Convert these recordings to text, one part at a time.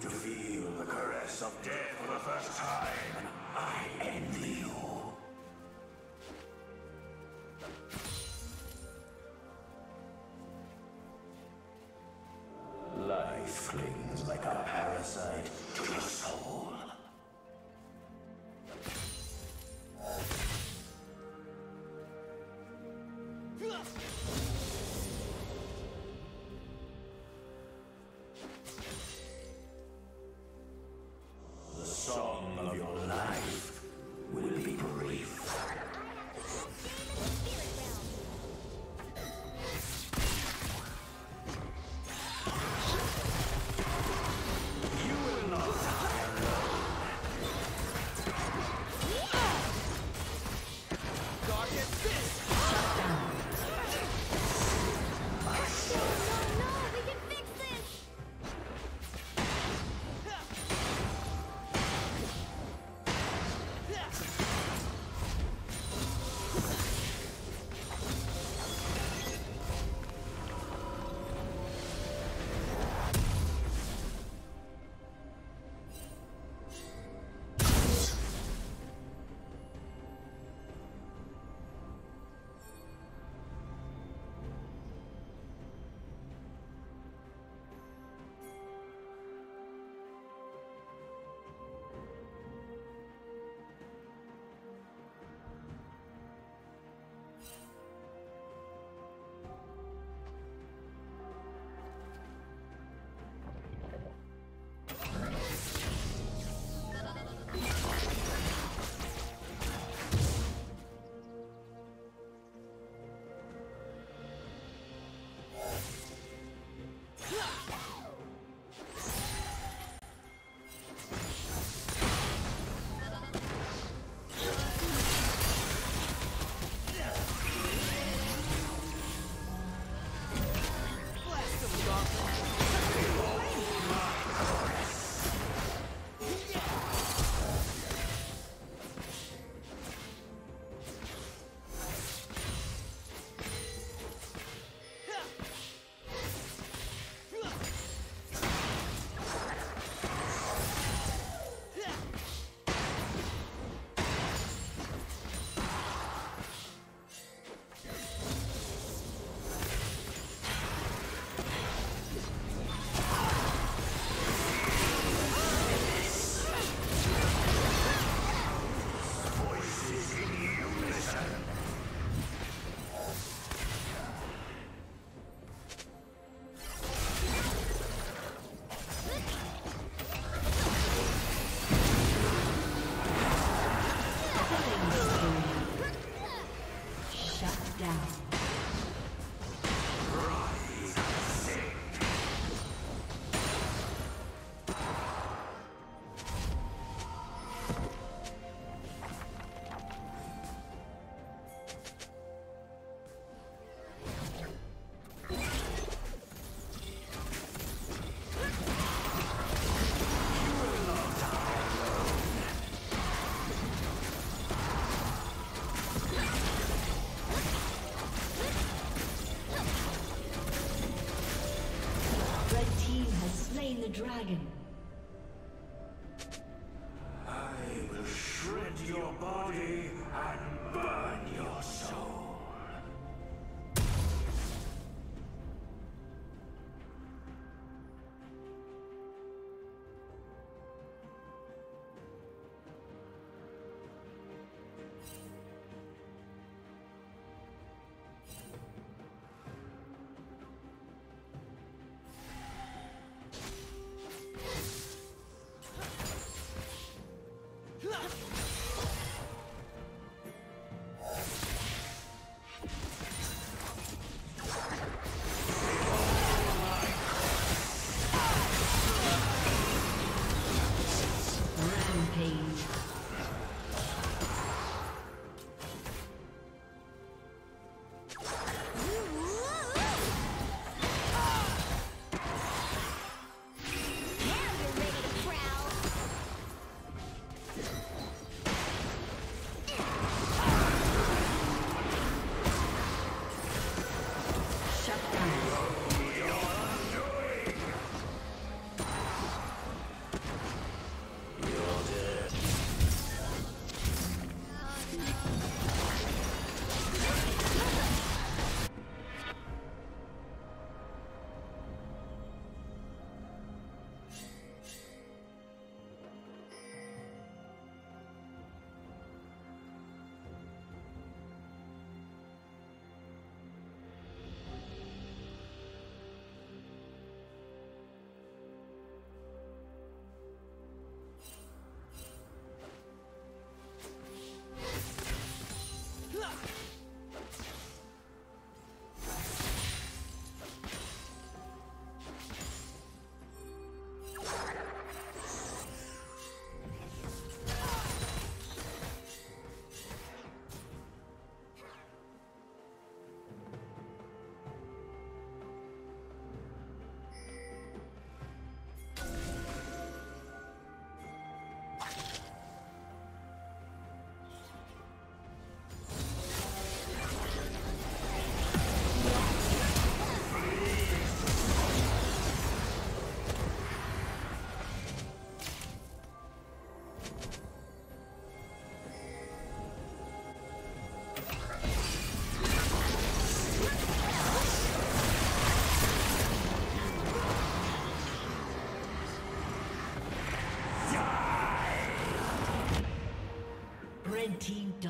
To feel the caress of death for the first time, I. Life clings like a parasite to your soul.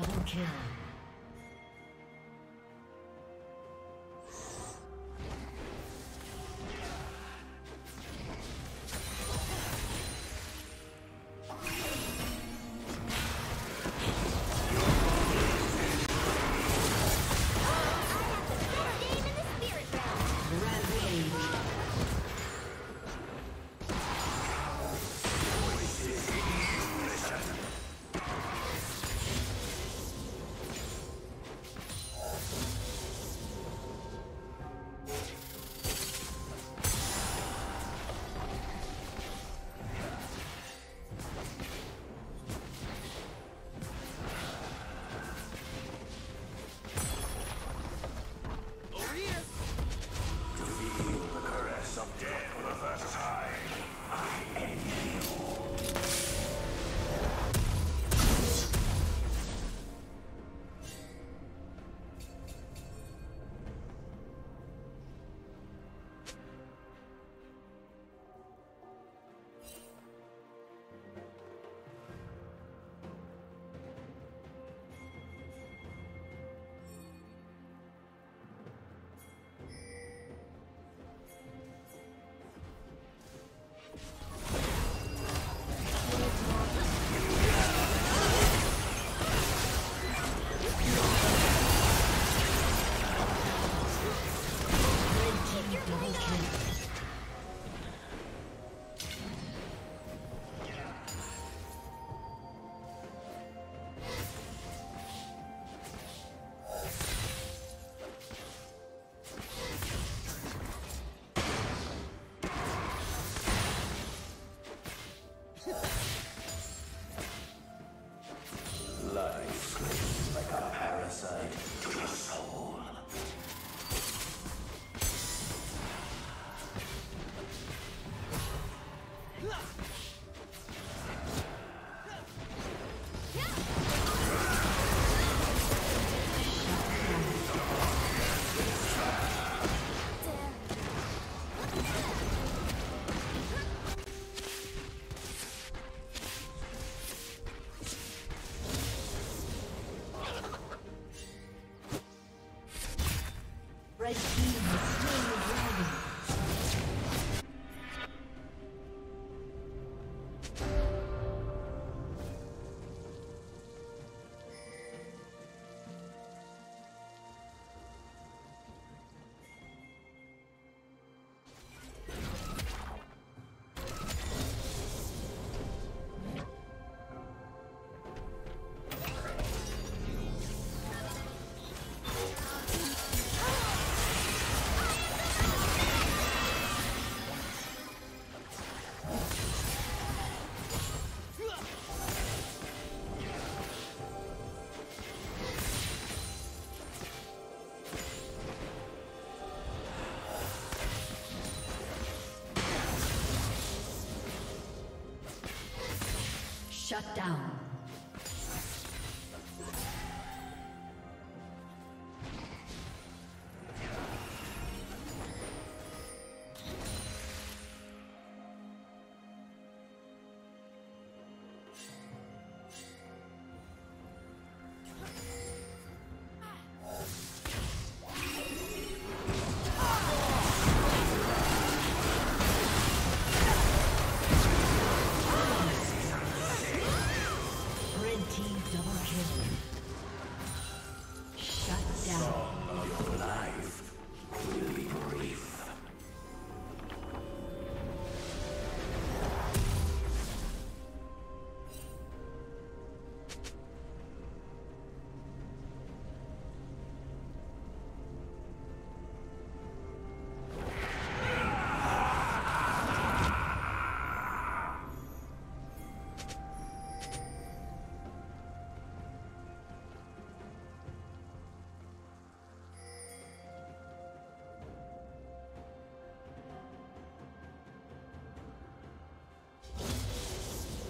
Double kill. Shut down.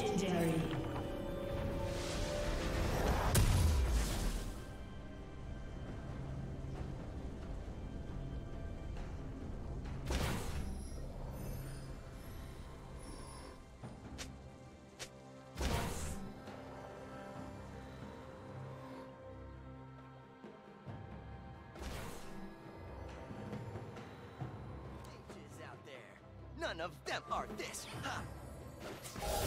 Legendary. None of them are this. Huh!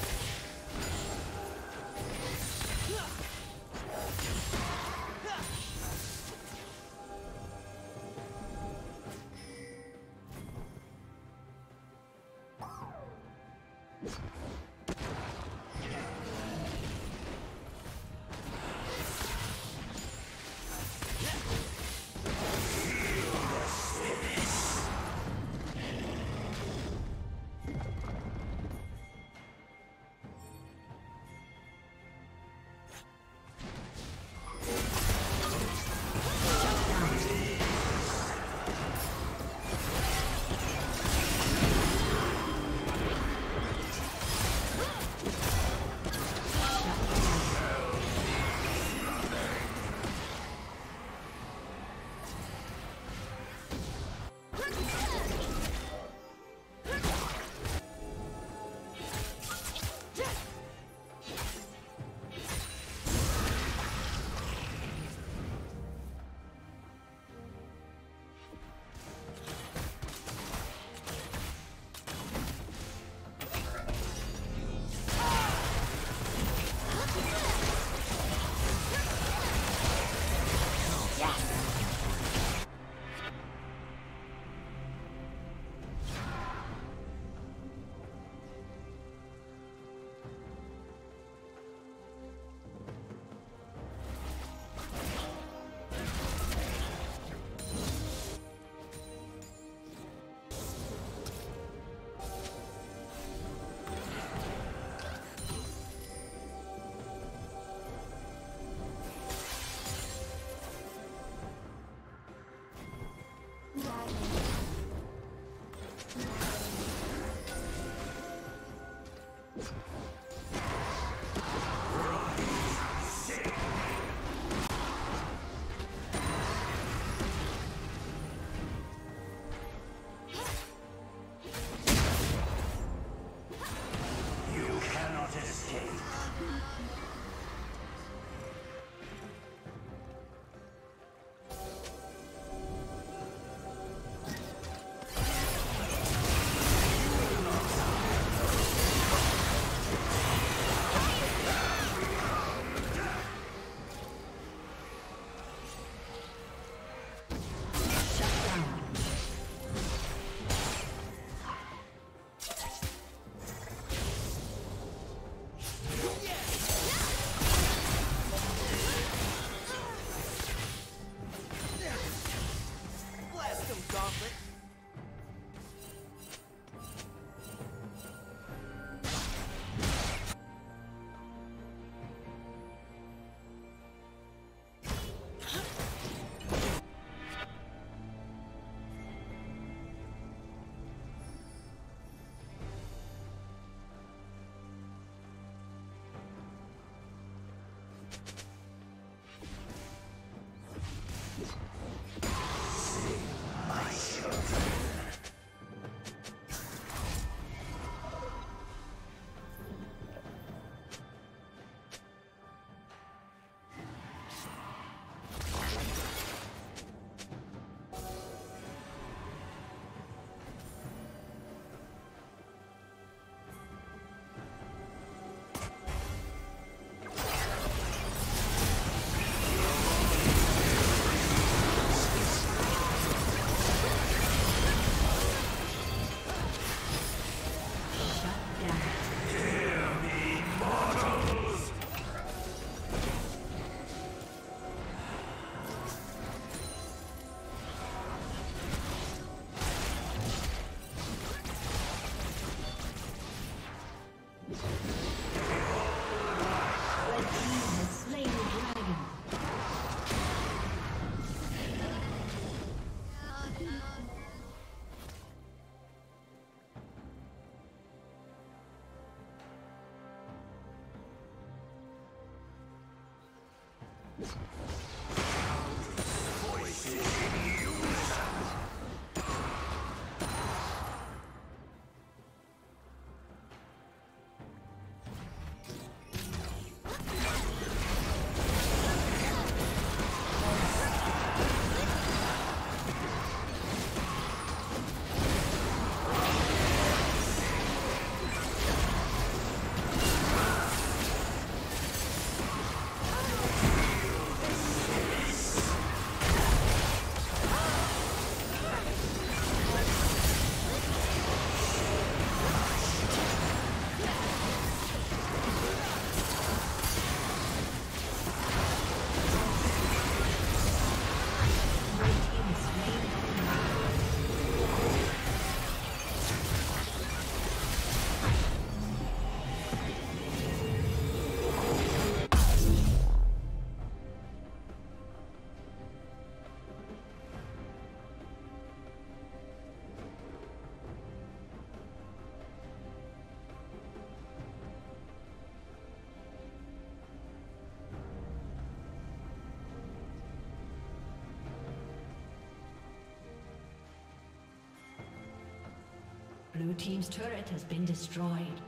Blue Team's turret has been destroyed.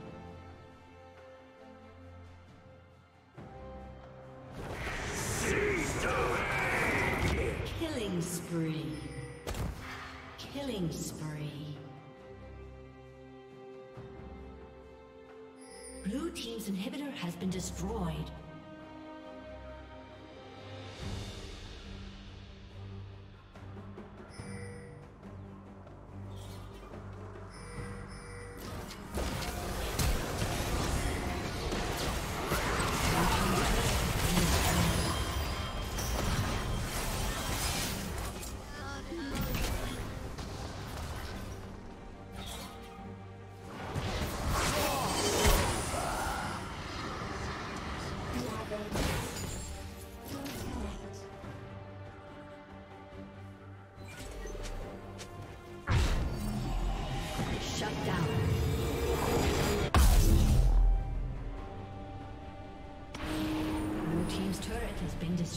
Killing spree. Killing spree. Blue Team's inhibitor has been destroyed.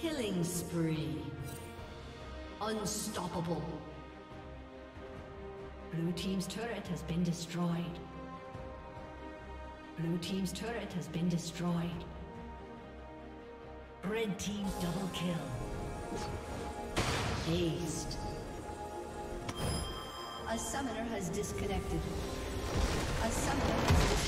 Killing spree. Unstoppable. Blue Team's turret has been destroyed. Blue Team's turret has been destroyed. Red Team double kill. Aced. A summoner has disconnected. A summoner has disconnected.